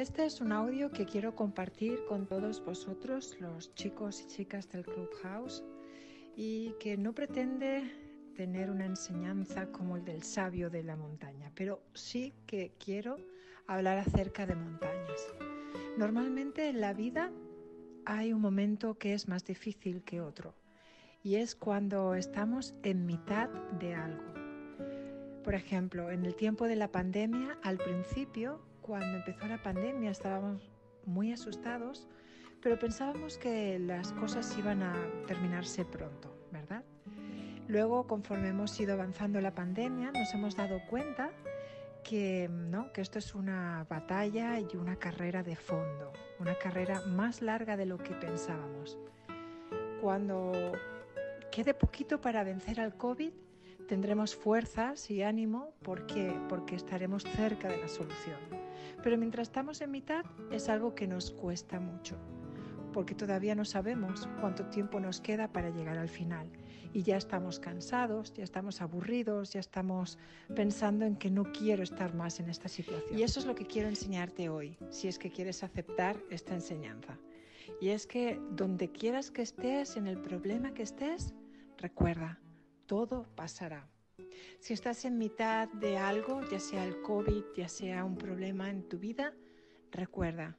Este es un audio que quiero compartir con todos vosotros, los chicos y chicas del Clubhouse, y que no pretende tener una enseñanza como el del sabio de la montaña, pero sí que quiero hablar acerca de montañas. Normalmente en la vida hay un momento que es más difícil que otro, y es cuando estamos en mitad de algo. Por ejemplo, en el tiempo de la pandemia, al principio cuando empezó la pandemia estábamos muy asustados, pero pensábamos que las cosas iban a terminarse pronto, ¿verdad? Luego, conforme hemos ido avanzando la pandemia, nos hemos dado cuenta que, ¿no? que esto es una batalla y una carrera de fondo, una carrera más larga de lo que pensábamos. Cuando quede poquito para vencer al COVID, tendremos fuerzas y ánimo porque, porque estaremos cerca de la solución. Pero mientras estamos en mitad es algo que nos cuesta mucho, porque todavía no sabemos cuánto tiempo nos queda para llegar al final. Y ya estamos cansados, ya estamos aburridos, ya estamos pensando en que no quiero estar más en esta situación. Y eso es lo que quiero enseñarte hoy, si es que quieres aceptar esta enseñanza. Y es que donde quieras que estés, en el problema que estés, recuerda, todo pasará. Si estás en mitad de algo, ya sea el COVID, ya sea un problema en tu vida, recuerda,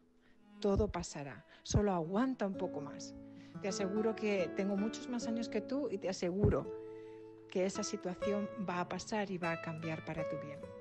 todo pasará. Solo aguanta un poco más. Te aseguro que tengo muchos más años que tú y te aseguro que esa situación va a pasar y va a cambiar para tu bien.